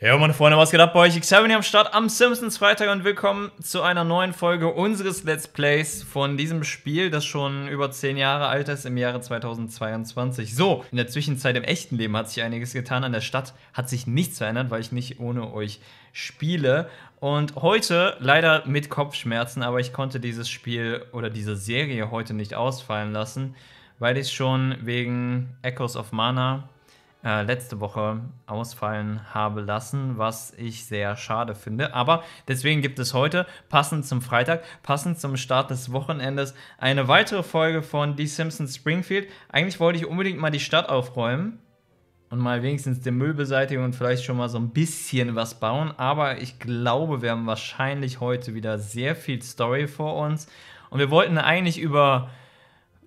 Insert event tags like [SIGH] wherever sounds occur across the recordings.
Ja, meine Freunde, was geht ab bei euch? X7 am Start am Simpsons Freitag und willkommen zu einer neuen Folge unseres Let's Plays von diesem Spiel, das schon über 10 Jahre alt ist, im Jahre 2022. So, in der Zwischenzeit im echten Leben hat sich einiges getan. An der Stadt hat sich nichts verändert, weil ich nicht ohne euch spiele. Und heute leider mit Kopfschmerzen, aber ich konnte dieses Spiel oder diese Serie heute nicht ausfallen lassen, weil ich schon wegen Echoes of Mana äh, letzte Woche ausfallen habe lassen, was ich sehr schade finde. Aber deswegen gibt es heute, passend zum Freitag, passend zum Start des Wochenendes, eine weitere Folge von The Simpsons Springfield. Eigentlich wollte ich unbedingt mal die Stadt aufräumen und mal wenigstens den Müll beseitigen und vielleicht schon mal so ein bisschen was bauen. Aber ich glaube, wir haben wahrscheinlich heute wieder sehr viel Story vor uns. Und wir wollten eigentlich über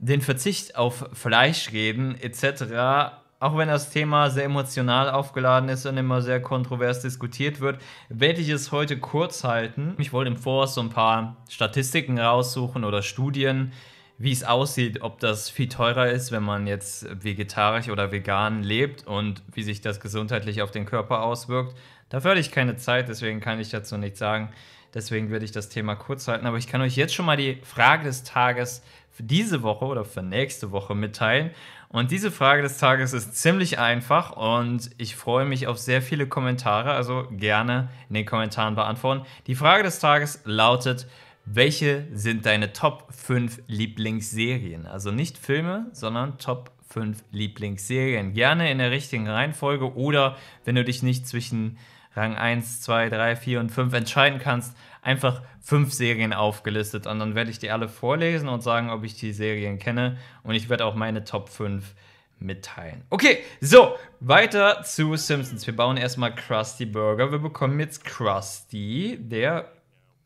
den Verzicht auf Fleisch reden, etc auch wenn das Thema sehr emotional aufgeladen ist und immer sehr kontrovers diskutiert wird, werde ich es heute kurz halten. Ich wollte im Voraus so ein paar Statistiken raussuchen oder Studien, wie es aussieht, ob das viel teurer ist, wenn man jetzt vegetarisch oder vegan lebt und wie sich das gesundheitlich auf den Körper auswirkt. Dafür hatte ich keine Zeit, deswegen kann ich dazu nichts sagen. Deswegen werde ich das Thema kurz halten. Aber ich kann euch jetzt schon mal die Frage des Tages für diese Woche oder für nächste Woche mitteilen. Und diese Frage des Tages ist ziemlich einfach und ich freue mich auf sehr viele Kommentare, also gerne in den Kommentaren beantworten. Die Frage des Tages lautet, welche sind deine Top 5 Lieblingsserien? Also nicht Filme, sondern Top 5 Lieblingsserien. Gerne in der richtigen Reihenfolge oder wenn du dich nicht zwischen Rang 1, 2, 3, 4 und 5 entscheiden kannst, einfach fünf Serien aufgelistet und dann werde ich die alle vorlesen und sagen, ob ich die Serien kenne und ich werde auch meine Top 5 mitteilen. Okay, so, weiter zu Simpsons. Wir bauen erstmal Krusty Burger. Wir bekommen jetzt Krusty, der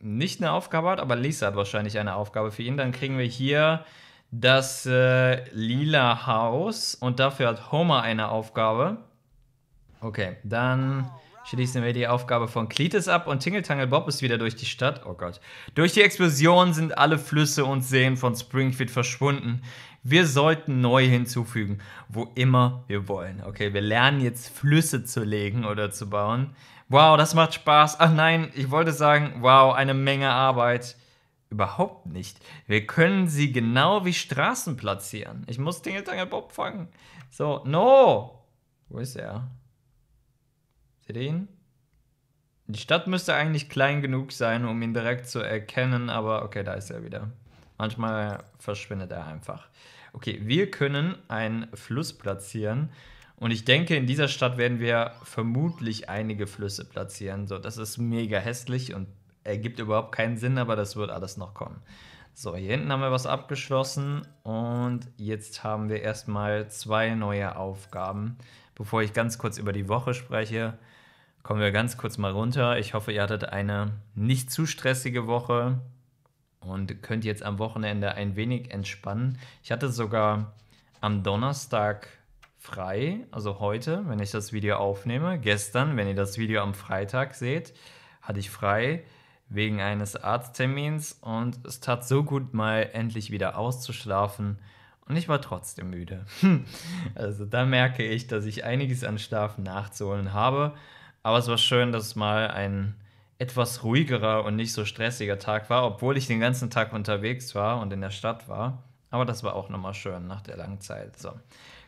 nicht eine Aufgabe hat, aber Lisa hat wahrscheinlich eine Aufgabe für ihn. Dann kriegen wir hier das äh, lila Haus und dafür hat Homer eine Aufgabe. Okay, dann Schließen wir die Aufgabe von Cletus ab und Tingeltangel Bob ist wieder durch die Stadt. Oh Gott. Durch die Explosion sind alle Flüsse und Seen von Springfield verschwunden. Wir sollten neu hinzufügen, wo immer wir wollen. Okay, wir lernen jetzt Flüsse zu legen oder zu bauen. Wow, das macht Spaß. Ach nein, ich wollte sagen, wow, eine Menge Arbeit. Überhaupt nicht. Wir können sie genau wie Straßen platzieren. Ich muss Tingeltangel Bob fangen. So, no. Wo ist er? Seht ihr ihn? Die Stadt müsste eigentlich klein genug sein, um ihn direkt zu erkennen, aber okay, da ist er wieder. Manchmal verschwindet er einfach. Okay, wir können einen Fluss platzieren und ich denke, in dieser Stadt werden wir vermutlich einige Flüsse platzieren. So, das ist mega hässlich und ergibt überhaupt keinen Sinn, aber das wird alles noch kommen. So, hier hinten haben wir was abgeschlossen und jetzt haben wir erstmal zwei neue Aufgaben. Bevor ich ganz kurz über die Woche spreche, kommen wir ganz kurz mal runter. Ich hoffe, ihr hattet eine nicht zu stressige Woche und könnt jetzt am Wochenende ein wenig entspannen. Ich hatte sogar am Donnerstag frei, also heute, wenn ich das Video aufnehme. Gestern, wenn ihr das Video am Freitag seht, hatte ich frei wegen eines Arzttermins und es tat so gut, mal endlich wieder auszuschlafen. Und ich war trotzdem müde. also da merke ich, dass ich einiges an Schlaf nachzuholen habe. Aber es war schön, dass es mal ein etwas ruhigerer und nicht so stressiger Tag war, obwohl ich den ganzen Tag unterwegs war und in der Stadt war. Aber das war auch nochmal schön nach der langen Zeit. So.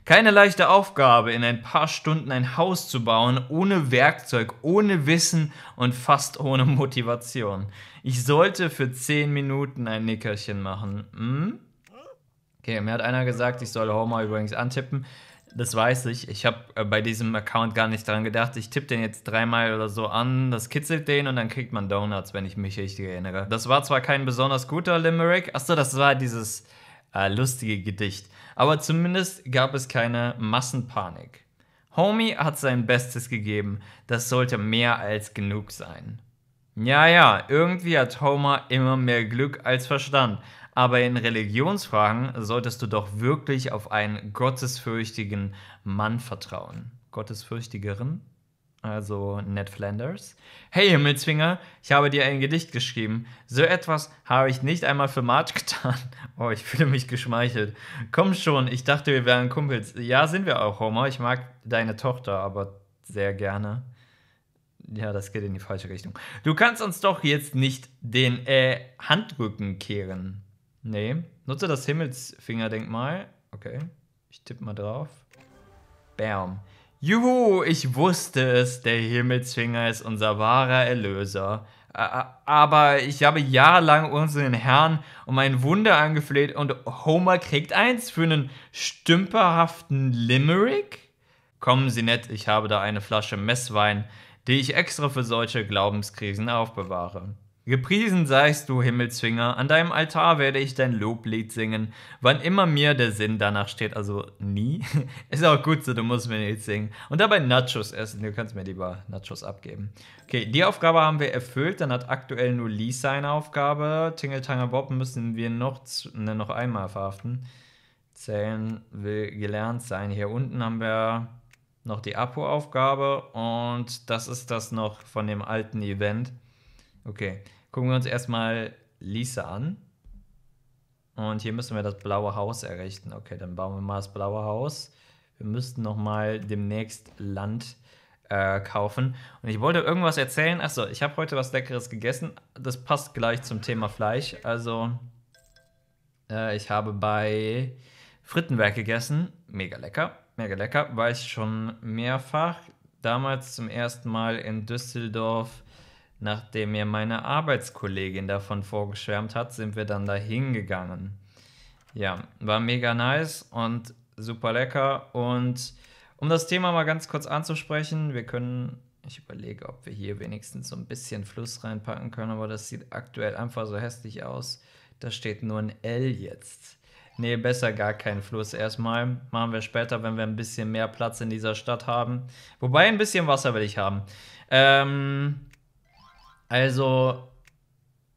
Keine leichte Aufgabe, in ein paar Stunden ein Haus zu bauen, ohne Werkzeug, ohne Wissen und fast ohne Motivation. Ich sollte für 10 Minuten ein Nickerchen machen. Hm? Okay, mir hat einer gesagt, ich soll Homer übrigens antippen. Das weiß ich. Ich habe äh, bei diesem Account gar nicht daran gedacht. Ich tippe den jetzt dreimal oder so an, das kitzelt den und dann kriegt man Donuts, wenn ich mich richtig erinnere. Das war zwar kein besonders guter Limerick. Achso, das war dieses äh, lustige Gedicht. Aber zumindest gab es keine Massenpanik. Homie hat sein Bestes gegeben. Das sollte mehr als genug sein. Ja, ja, irgendwie hat Homer immer mehr Glück als Verstand. Aber in Religionsfragen solltest du doch wirklich auf einen gottesfürchtigen Mann vertrauen. Gottesfürchtigeren? Also Ned Flanders. Hey Himmelzwinger, ich habe dir ein Gedicht geschrieben. So etwas habe ich nicht einmal für Marge [LAUGHS] getan. Oh, ich fühle mich geschmeichelt. Komm schon, ich dachte, wir wären Kumpels. Ja, sind wir auch, Homer. Ich mag deine Tochter, aber sehr gerne. Ja, das geht in die falsche Richtung. Du kannst uns doch jetzt nicht den äh, Handrücken kehren. Nee. Nutze das Himmelsfingerdenkmal. Okay. Ich tippe mal drauf. Bam. Juhu, ich wusste es. Der Himmelsfinger ist unser wahrer Erlöser. Aber ich habe jahrelang unseren Herrn um ein Wunder angefleht und Homer kriegt eins für einen stümperhaften Limerick? Kommen Sie nett, ich habe da eine Flasche Messwein, die ich extra für solche Glaubenskrisen aufbewahre. Gepriesen seist du, Himmelsfinger, an deinem Altar werde ich dein Loblied singen, wann immer mir der Sinn danach steht, also nie. [LAUGHS] Ist auch gut so, du musst mir nicht singen. Und dabei Nachos essen, du kannst mir lieber Nachos abgeben. Okay, die Aufgabe haben wir erfüllt, dann hat aktuell nur Lisa eine Aufgabe. Tingeltanger Bob müssen wir noch, ne, noch einmal verhaften. Zählen will gelernt sein. Hier unten haben wir noch die Apo-Aufgabe und das ist das noch von dem alten Event. Okay, gucken wir uns erstmal Lisa an. Und hier müssen wir das blaue Haus errichten. Okay, dann bauen wir mal das blaue Haus. Wir müssten nochmal demnächst Land äh, kaufen. Und ich wollte irgendwas erzählen. Achso, ich habe heute was Leckeres gegessen. Das passt gleich zum Thema Fleisch. Also, äh, ich habe bei Frittenwerk gegessen. Mega lecker. Mega lecker. War ich schon mehrfach. Damals zum ersten Mal in Düsseldorf Nachdem mir meine Arbeitskollegin davon vorgeschwärmt hat, sind wir dann da hingegangen. Ja, war mega nice und super lecker. Und um das Thema mal ganz kurz anzusprechen, wir können, ich überlege, ob wir hier wenigstens so ein bisschen Fluss reinpacken können, aber das sieht aktuell einfach so hässlich aus. Da steht nur ein L jetzt. Nee, besser gar kein Fluss erstmal. Machen wir später, wenn wir ein bisschen mehr Platz in dieser Stadt haben. Wobei ein bisschen Wasser will ich haben. Ähm, also,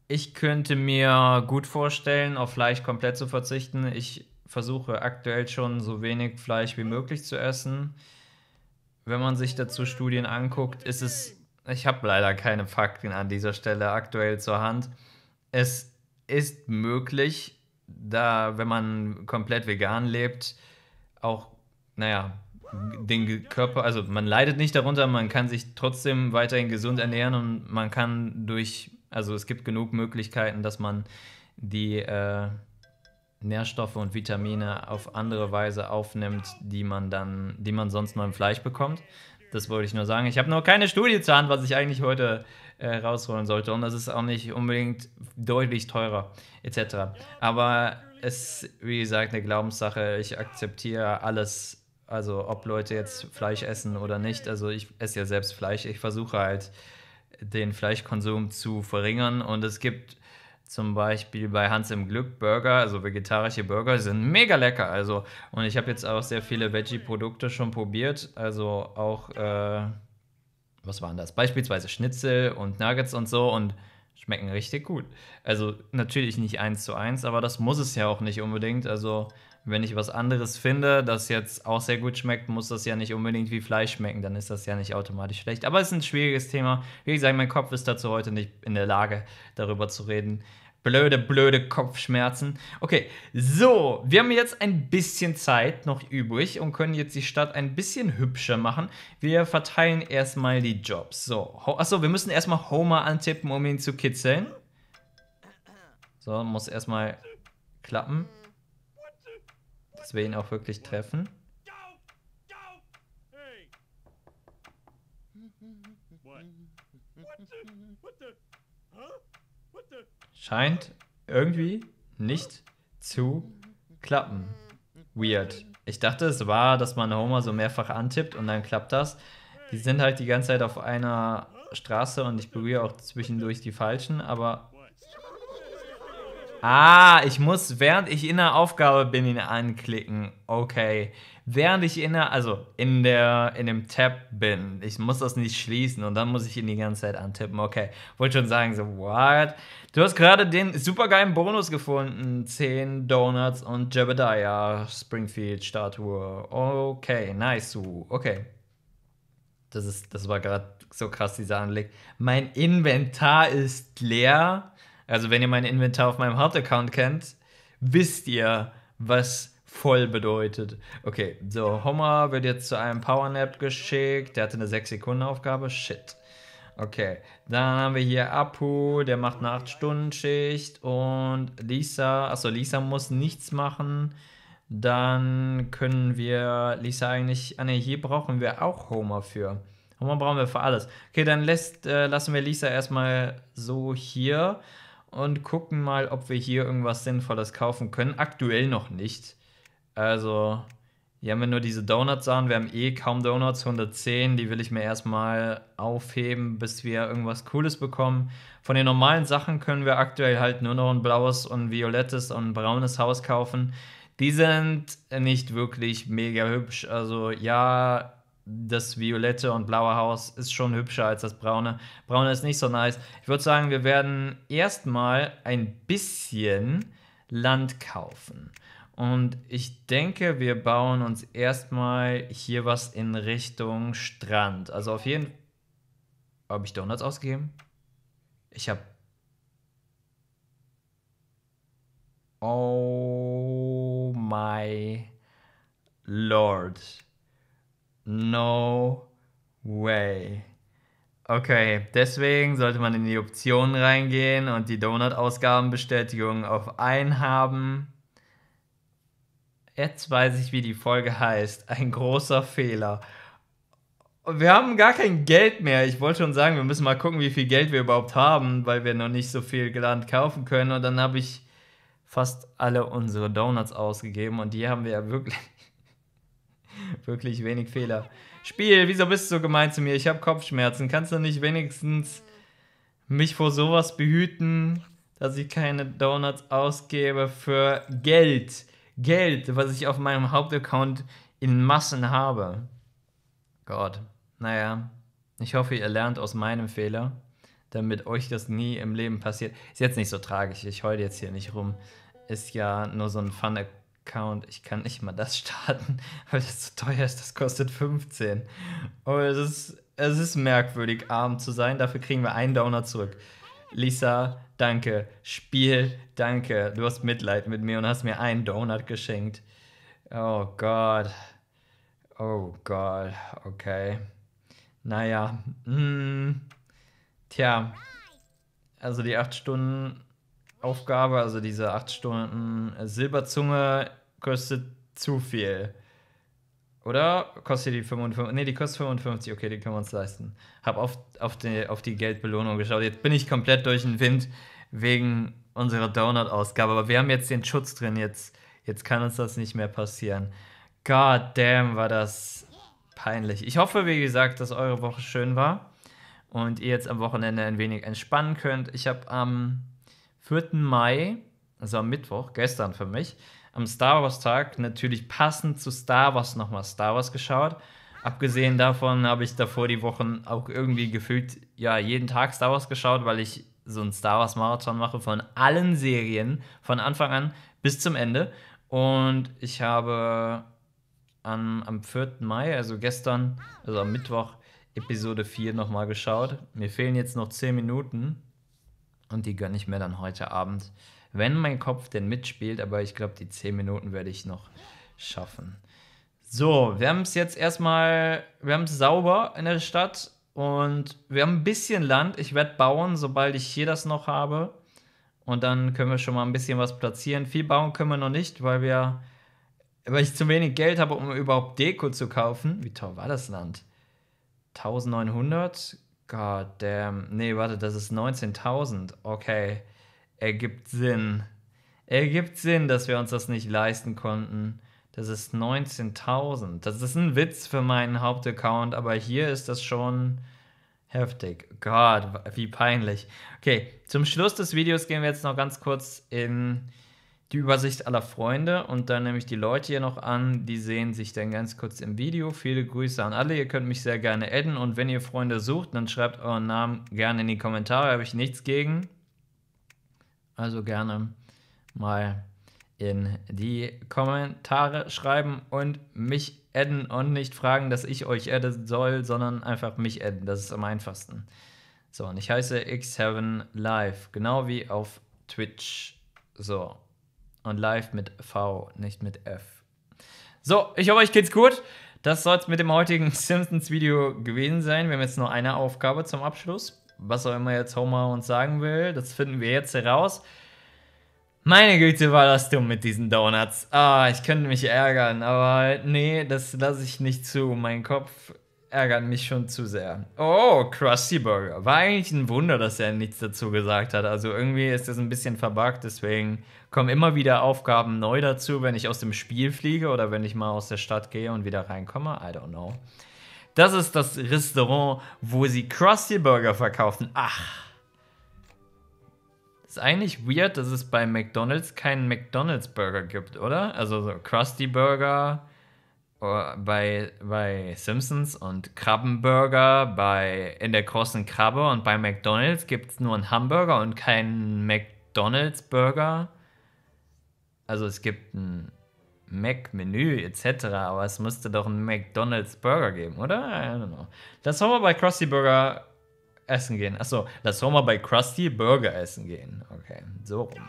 ich könnte mir gut vorstellen, auf Fleisch komplett zu verzichten. Ich versuche aktuell schon so wenig Fleisch wie möglich zu essen. Wenn man sich dazu Studien anguckt, ist es, ich habe leider keine Fakten an dieser Stelle aktuell zur Hand. Es ist möglich, da, wenn man komplett vegan lebt, auch, naja, den Körper, also man leidet nicht darunter, man kann sich trotzdem weiterhin gesund ernähren und man kann durch, also es gibt genug Möglichkeiten, dass man die äh, Nährstoffe und Vitamine auf andere Weise aufnimmt, die man dann, die man sonst nur im Fleisch bekommt. Das wollte ich nur sagen. Ich habe noch keine Studie zur Hand, was ich eigentlich heute äh, rausholen sollte. Und das ist auch nicht unbedingt deutlich teurer, etc. Aber es ist, wie gesagt, eine Glaubenssache. Ich akzeptiere alles also ob Leute jetzt Fleisch essen oder nicht. Also ich esse ja selbst Fleisch. Ich versuche halt den Fleischkonsum zu verringern. Und es gibt zum Beispiel bei Hans im Glück Burger, also vegetarische Burger, sind mega lecker. Also, und ich habe jetzt auch sehr viele Veggie-Produkte schon probiert. Also auch, äh, was waren das? Beispielsweise Schnitzel und Nuggets und so und schmecken richtig gut. Also natürlich nicht eins zu eins, aber das muss es ja auch nicht unbedingt. Also wenn ich was anderes finde, das jetzt auch sehr gut schmeckt, muss das ja nicht unbedingt wie Fleisch schmecken, dann ist das ja nicht automatisch schlecht. Aber es ist ein schwieriges Thema. Wie gesagt, mein Kopf ist dazu heute nicht in der Lage, darüber zu reden. Blöde, blöde Kopfschmerzen. Okay, so, wir haben jetzt ein bisschen Zeit noch übrig und können jetzt die Stadt ein bisschen hübscher machen. Wir verteilen erstmal die Jobs. So, achso, wir müssen erstmal Homer antippen, um ihn zu kitzeln. So, muss erstmal klappen dass wir ihn auch wirklich treffen. Scheint irgendwie nicht zu klappen. Weird. Ich dachte, es war, dass man Homer so mehrfach antippt und dann klappt das. Die sind halt die ganze Zeit auf einer Straße und ich berühre auch zwischendurch die falschen, aber Ah, ich muss, während ich in der Aufgabe bin, ihn anklicken. Okay. Während ich in der, also in der, in dem Tab bin, ich muss das nicht schließen und dann muss ich ihn die ganze Zeit antippen. Okay. Wollte schon sagen, so, what? Du hast gerade den supergeilen Bonus gefunden. 10 Donuts und Jebediah Springfield Statue. Okay, nice. Okay. Das ist, das war gerade so krass, dieser Anblick. Mein Inventar ist leer. Also wenn ihr mein Inventar auf meinem Hauptaccount kennt, wisst ihr, was voll bedeutet. Okay, so, Homer wird jetzt zu einem Powernap geschickt. Der hatte eine 6-Sekunden-Aufgabe. Shit. Okay, dann haben wir hier Apu, der macht eine 8-Stunden-Schicht und Lisa, achso, Lisa muss nichts machen. Dann können wir Lisa eigentlich, ah ne, hier brauchen wir auch Homer für. Homer brauchen wir für alles. Okay, dann lässt, äh, lassen wir Lisa erstmal so hier und gucken mal, ob wir hier irgendwas Sinnvolles kaufen können. Aktuell noch nicht. Also, hier haben wir nur diese Donuts-Sachen. Wir haben eh kaum Donuts, 110. Die will ich mir erstmal aufheben, bis wir irgendwas Cooles bekommen. Von den normalen Sachen können wir aktuell halt nur noch ein blaues und violettes und braunes Haus kaufen. Die sind nicht wirklich mega hübsch. Also ja, das violette und blaue Haus ist schon hübscher als das braune. Braune ist nicht so nice. Ich würde sagen, wir werden erstmal ein bisschen Land kaufen. Und ich denke, wir bauen uns erstmal hier was in Richtung Strand. Also auf jeden Fall. Habe ich Donuts ausgegeben? Ich habe. Oh my Lord. No way. Okay, deswegen sollte man in die Optionen reingehen und die Donut-Ausgabenbestätigung auf ein haben. Jetzt weiß ich, wie die Folge heißt. Ein großer Fehler. Wir haben gar kein Geld mehr. Ich wollte schon sagen, wir müssen mal gucken, wie viel Geld wir überhaupt haben, weil wir noch nicht so viel Land kaufen können. Und dann habe ich fast alle unsere Donuts ausgegeben und die haben wir ja wirklich, [LAUGHS] wirklich wenig Fehler. Spiel, wieso bist du so gemein zu mir? Ich habe Kopfschmerzen. Kannst du nicht wenigstens mich vor sowas behüten, dass ich keine Donuts ausgebe für Geld? Geld, was ich auf meinem Hauptaccount in Massen habe. Gott, naja, ich hoffe, ihr lernt aus meinem Fehler, damit euch das nie im Leben passiert. Ist jetzt nicht so tragisch, ich heule jetzt hier nicht rum. Ist ja nur so ein Fun-Account. Ich kann nicht mal das [LAUGHS] starten, weil das zu teuer ist. Das kostet 15. Und es ist, es ist merkwürdig, arm zu sein. Dafür kriegen wir einen Downer zurück. Lisa, danke. Spiel, danke. Du hast Mitleid mit mir und hast mir einen Donut geschenkt. Oh Gott. Oh Gott. Okay. Naja. Hm. Tja. Also die 8 Stunden Aufgabe, also diese 8 Stunden Silberzunge kostet zu viel. Oder kostet die 55? Ne, die kostet 55, okay, die können wir uns leisten. Hab auf, auf, die, auf die Geldbelohnung geschaut. Jetzt bin ich komplett durch den Wind wegen unserer Donut-Ausgabe. Aber wir haben jetzt den Schutz drin. Jetzt, jetzt kann uns das nicht mehr passieren. God damn, war das peinlich. Ich hoffe, wie gesagt, dass eure Woche schön war und ihr jetzt am Wochenende ein wenig entspannen könnt. Ich habe am 4. Mai, also am Mittwoch, gestern für mich, am Star Wars Tag natürlich passend zu Star Wars nochmal Star Wars geschaut. Abgesehen davon habe ich davor die Wochen auch irgendwie gefühlt ja jeden Tag Star Wars geschaut, weil ich so einen Star Wars Marathon mache von allen Serien von Anfang an bis zum Ende. Und ich habe am, am 4. Mai, also gestern, also am Mittwoch, Episode 4 nochmal geschaut. Mir fehlen jetzt noch 10 Minuten und die gönne ich mir dann heute Abend wenn mein Kopf denn mitspielt, aber ich glaube, die 10 Minuten werde ich noch schaffen. So, wir haben es jetzt erstmal, wir haben es sauber in der Stadt und wir haben ein bisschen Land. Ich werde bauen, sobald ich hier das noch habe. Und dann können wir schon mal ein bisschen was platzieren. Viel bauen können wir noch nicht, weil wir, weil ich zu wenig Geld habe, um überhaupt Deko zu kaufen. Wie teuer war das Land? 1900? God damn. Nee, warte, das ist 19.000. Okay ergibt Sinn. Ergibt Sinn, dass wir uns das nicht leisten konnten. Das ist 19.000. Das ist ein Witz für meinen Hauptaccount, aber hier ist das schon heftig. Gott, wie peinlich. Okay, zum Schluss des Videos gehen wir jetzt noch ganz kurz in die Übersicht aller Freunde und dann nehme ich die Leute hier noch an, die sehen sich dann ganz kurz im Video. Viele Grüße an alle, ihr könnt mich sehr gerne adden und wenn ihr Freunde sucht, dann schreibt euren Namen gerne in die Kommentare, habe ich nichts gegen. Also gerne mal in die Kommentare schreiben und mich adden und nicht fragen, dass ich euch adden soll, sondern einfach mich adden. Das ist am einfachsten. So, und ich heiße X7 Live, genau wie auf Twitch. So. Und live mit V, nicht mit F. So, ich hoffe, euch geht's gut. das soll es mit dem heutigen [LAUGHS] Simpsons-Video gewesen sein. Wir haben jetzt nur eine Aufgabe zum Abschluss. Was auch immer jetzt Homer uns sagen will, das finden wir jetzt heraus. Meine Güte, war das dumm mit diesen Donuts. Ah, ich könnte mich ärgern, aber nee, das lasse ich nicht zu. Mein Kopf ärgert mich schon zu sehr. Oh, Krusty Burger. War eigentlich ein Wunder, dass er nichts dazu gesagt hat. Also irgendwie ist das ein bisschen verbuggt, deswegen kommen immer wieder Aufgaben neu dazu, wenn ich aus dem Spiel fliege oder wenn ich mal aus der Stadt gehe und wieder reinkomme. I don't know. Das ist das Restaurant, wo sie Krusty Burger verkaufen. Ach. Ist eigentlich weird, dass es bei McDonald's keinen McDonald's Burger gibt, oder? Also so Krusty Burger bei, bei Simpsons und Krabbenburger bei in der großen Krabbe und bei McDonald's gibt es nur einen Hamburger und keinen McDonald's Burger. Also es gibt ein Mac-Menü etc., aber es müsste doch einen McDonald's Burger geben, oder? I don't know. Lass mal bei Krusty Burger essen gehen. Achso, lass mal bei Krusty Burger essen gehen. Okay, so rum.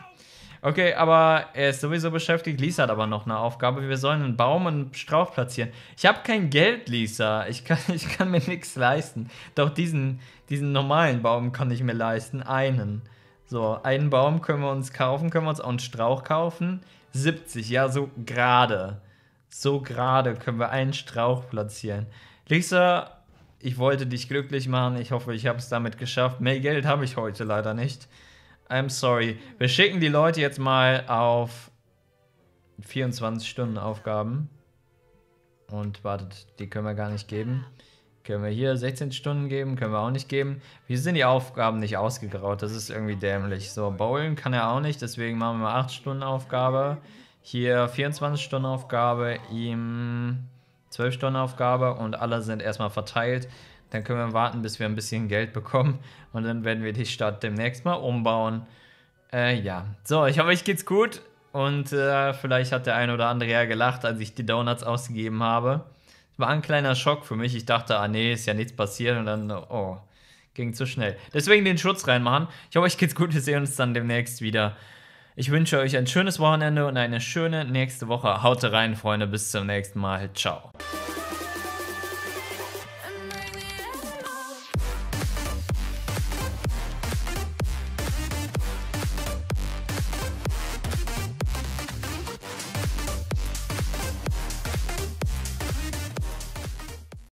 Okay, aber er ist sowieso beschäftigt. Lisa hat aber noch eine Aufgabe. Wir sollen einen Baum und einen Strauch platzieren. Ich habe kein Geld, Lisa. Ich kann, [LAUGHS] ich kann mir nichts leisten. Doch diesen, diesen normalen Baum kann ich mir leisten. Einen. So, einen Baum können wir uns kaufen. Können wir uns auch einen Strauch kaufen? 70, ja, so gerade. So gerade können wir einen Strauch platzieren. Lisa, ich wollte dich glücklich machen. Ich hoffe, ich habe es damit geschafft. Mehr Geld habe ich heute leider nicht. I'm sorry. Wir schicken die Leute jetzt mal auf 24-Stunden-Aufgaben. Und wartet, die können wir gar nicht geben. Können wir hier 16 Stunden geben? Können wir auch nicht geben. Wie sind die Aufgaben nicht ausgegraut? Das ist irgendwie dämlich. So, bowlen kann er auch nicht, deswegen machen wir mal 8 Stunden Aufgabe. Hier 24 Stunden Aufgabe, ihm 12 Stunden Aufgabe und alle sind erstmal verteilt. Dann können wir warten, bis wir ein bisschen Geld bekommen. Und dann werden wir die Stadt demnächst mal umbauen. Äh, ja. So, ich hoffe, euch geht's gut. Und äh, vielleicht hat der ein oder andere ja gelacht, als ich die Donuts ausgegeben habe. War ein kleiner Schock für mich. Ich dachte, ah nee, ist ja nichts passiert. Und dann, oh, ging zu schnell. Deswegen den Schutz reinmachen. Ich hoffe, euch geht's gut. Wir sehen uns dann demnächst wieder. Ich wünsche euch ein schönes Wochenende und eine schöne nächste Woche. Haut rein, Freunde. Bis zum nächsten Mal. Ciao.